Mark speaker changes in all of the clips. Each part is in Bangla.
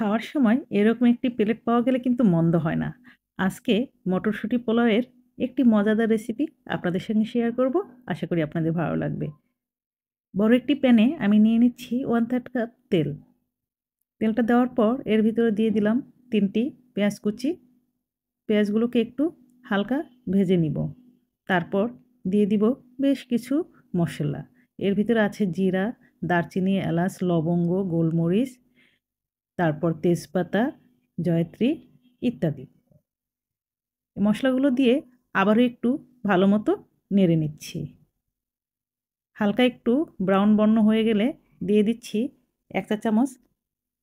Speaker 1: খাওয়ার সময় এরকম একটি প্লেট পাওয়া গেলে কিন্তু মন্দ হয় না। আজকে মটরশুঁটি পোলাওয়ের একটি মজাদার রেসিপি আপনাদের সঙ্গে শেয়ার করব। আশা করি আপনাদের ভালো লাগবে। বড় একটি প্যানে আমি নিয়ে নিচ্ছি ওয়ান থার্ড কাপ তেল। তেলটা দেওয়ার পর এর ভিতরে দিয়ে দিলাম তিনটি পেঁয়াজ কুচি। পেঁয়াজগুলোকে একটু হালকা ভেজে নিব। তারপর দিয়ে দিব বেশ কিছু মশলা। এর ভিতরে আছে জিরা, দারচিনি, এলাচ, লবঙ্গ, গোলমরিচ তারপর তেজপাতা, জয়ত্রী ইত্যাদি। মশলাগুলো দিয়ে আবারও একটু ভালো মতো নেড়ে নিচ্ছি। হালকা একটু ব্রাউন বর্ণ হয়ে গেলে দিয়ে দিচ্ছি এক চা চামচ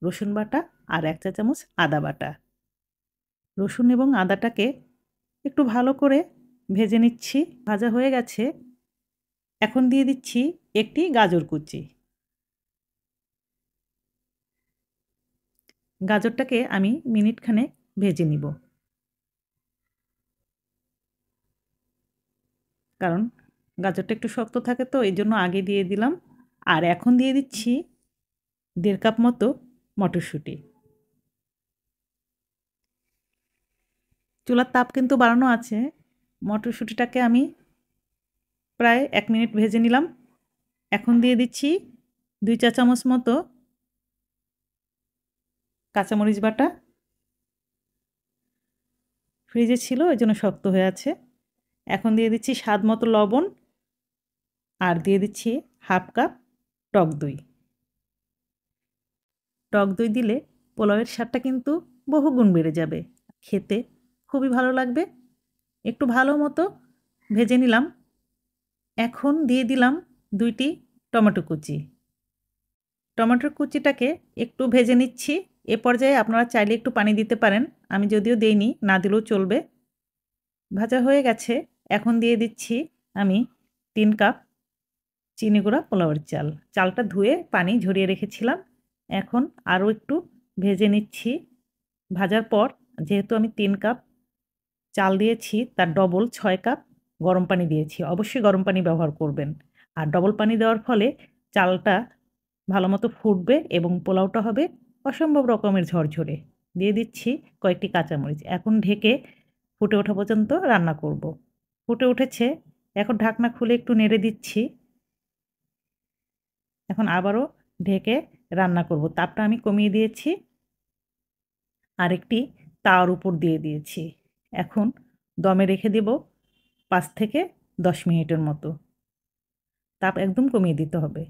Speaker 1: রসুন বাটা আর এক চা চামচ আদা বাটা। রসুন এবং আদাটাকে একটু ভালো করে ভেজে নিচ্ছি। ভাজা হয়ে গেছে। এখন দিয়ে দিচ্ছি একটি গাজর কুচি। গাজরটাকে আমি মিনিটখানে ভেজে নিব। কারণ গাজরটা একটু শক্ত থাকে তো, এই জন্য আগে দিয়ে দিলাম। আর এখন দিয়ে দিচ্ছি দেড় কাপ মতো মটরশুঁটি। চুলার তাপ কিন্তু বাড়ানো আছে। মটরশুঁটিটাকে আমি প্রায় এক মিনিট ভেজে নিলাম। এখন দিয়ে দিচ্ছি দুই চা চামচ মতো কাঁচামরিচ বাটা। ফ্রিজে ছিল, ওই জন্য শক্ত হয়ে আছে। এখন দিয়ে দিচ্ছি স্বাদ মতো লবণ আর দিয়ে দিচ্ছি হাফ কাপ টক দই। টক দই দিলে পোলাওয়ের স্বাদটা কিন্তু বহু গুণ বেড়ে যাবে। খেতে খুবই ভালো লাগবে। একটু ভালো মতো ভেজে নিলাম। এখন দিয়ে দিলাম দুইটি টমেটো কুচি। টমেটোর কুচিটাকে একটু ভেজে নিচ্ছি। এ পর্যায়ে আপনারা চাইলে একটু পানি দিতে পারেন। আমি যদিও দেইনি, না দিলেও চলবে। ভাজা হয়ে গেছে। এখন দিয়ে দিচ্ছি আমি তিন কাপ চিনি গুঁড়া পোলাওয়ের চাল। চালটা ধুয়ে পানি ঝরিয়ে রেখেছিলাম। এখন আরও একটু ভেজে নিচ্ছি। ভাজার পর যেহেতু আমি তিন কাপ চাল দিয়েছি, তার ডবল ছয় কাপ গরম পানি দিয়েছি। অবশ্যই গরম পানি ব্যবহার করবেন। আর ডবল পানি দেওয়ার ফলে চালটা ভালো মতো ফুটবে এবং পোলাওটা হবে অসম্ভব রকমের ঝরঝরে। দিয়ে দিচ্ছি কয়েকটি কাঁচামরিচ। এখন ঢেকে ফুটে ওঠা পর্যন্ত রান্না করব। ফুটে উঠেছে। এখন ঢাকনা খুলে একটু নেড়ে দিচ্ছি। এখন আবারও ঢেকে রান্না করব। তাপটা আমি কমিয়ে দিয়েছি। আরেকটি তার উপর দিয়ে দিয়েছি। এখন দমে রেখে দেব পাঁচ থেকে দশ মিনিটের মতো। তাপ একদম কমিয়ে দিতে হবে।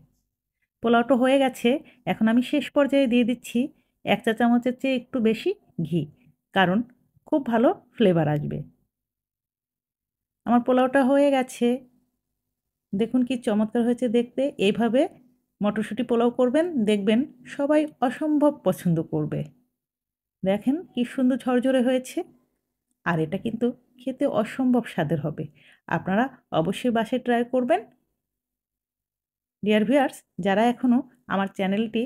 Speaker 1: পোলাওটা হয়ে গেছে, এখন আমি শেষ পর্যায়ে দিয়ে দিচ্ছি এক চা চামচের চেয়ে একটু বেশি ঘি, কারণ খুব ভালো ফ্লেভার আসবে। আমার পোলাওটা হয়ে গেছে। দেখুন কি চমৎকার হয়েছে দেখতে। এইভাবে মটরশুঁটি পোলাও করবেন, দেখবেন সবাই অসম্ভব পছন্দ করবে। দেখেন কি সুন্দর ঝরঝরে হয়েছে। আর এটা কিন্তু খেতে অসম্ভব স্বাদের হবে। আপনারা অবশ্যই বাসায় ট্রাই করবেন। ডিয়ার ভিউয়ার্স যারা এখনও আমার চ্যানেলটি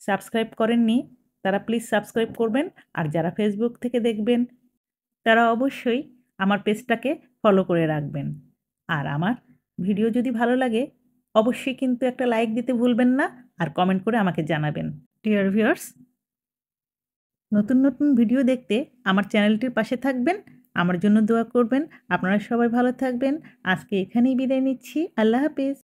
Speaker 1: সাবস্ক্রাইব করেননি, তারা প্লিজ সাবস্ক্রাইব করবেন। আর যারা ফেসবুক থেকে দেখবেন, তারা অবশ্যই আমার পেজটাকে ফলো করে রাখবেন। আর আমার ভিডিও যদি ভালো লাগে, অবশ্যই কিন্তু একটা লাইক দিতে ভুলবেন না আর কমেন্ট করে আমাকে জানাবেন। ডিয়ার ভিউয়ার্স নতুন নতুন ভিডিও দেখতে আমার চ্যানেলটির পাশে থাকবেন। আমার জন্য দোয়া করবেন। আপনারা সবাই ভালো থাকবেন। আজকে এখানেই বিদায় নিচ্ছি। আল্লাহ হাফিজ।